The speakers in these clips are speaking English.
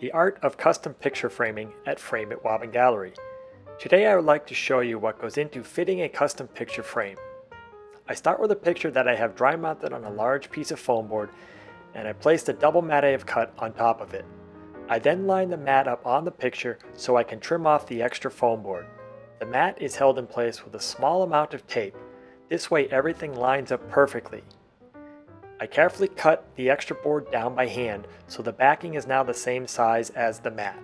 the art of custom picture framing at Frame It Wobbin Gallery. Today I would like to show you what goes into fitting a custom picture frame. I start with a picture that I have dry mounted on a large piece of foam board and I place the double mat I have cut on top of it. I then line the mat up on the picture so I can trim off the extra foam board. The mat is held in place with a small amount of tape. This way everything lines up perfectly. I carefully cut the extra board down by hand so the backing is now the same size as the mat.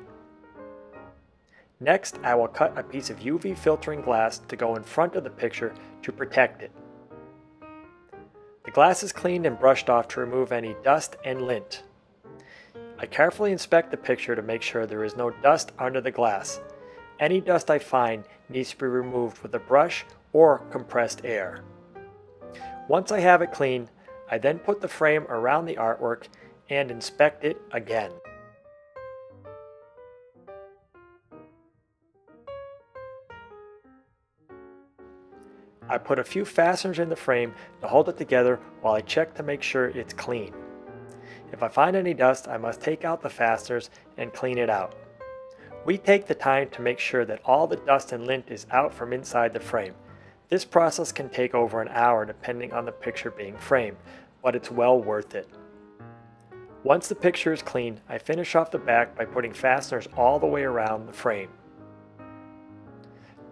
Next, I will cut a piece of UV filtering glass to go in front of the picture to protect it. The glass is cleaned and brushed off to remove any dust and lint. I carefully inspect the picture to make sure there is no dust under the glass. Any dust I find needs to be removed with a brush or compressed air. Once I have it clean, I then put the frame around the artwork and inspect it again. I put a few fasteners in the frame to hold it together while I check to make sure it's clean. If I find any dust, I must take out the fasteners and clean it out. We take the time to make sure that all the dust and lint is out from inside the frame. This process can take over an hour depending on the picture being framed, but it's well worth it. Once the picture is clean, I finish off the back by putting fasteners all the way around the frame.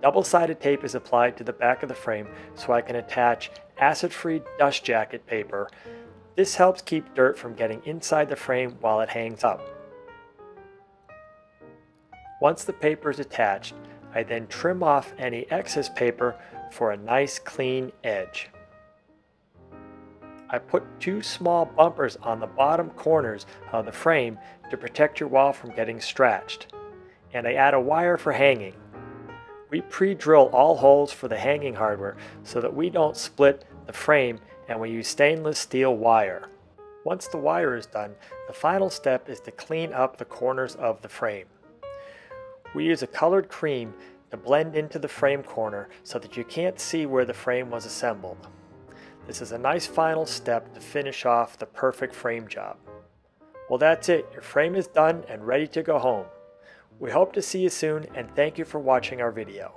Double-sided tape is applied to the back of the frame so I can attach acid-free dust jacket paper. This helps keep dirt from getting inside the frame while it hangs up. Once the paper is attached, I then trim off any excess paper for a nice clean edge. I put two small bumpers on the bottom corners of the frame to protect your wall from getting scratched. And I add a wire for hanging. We pre-drill all holes for the hanging hardware so that we don't split the frame and we use stainless steel wire. Once the wire is done, the final step is to clean up the corners of the frame. We use a colored cream to blend into the frame corner so that you can't see where the frame was assembled. This is a nice final step to finish off the perfect frame job. Well that's it, your frame is done and ready to go home. We hope to see you soon and thank you for watching our video.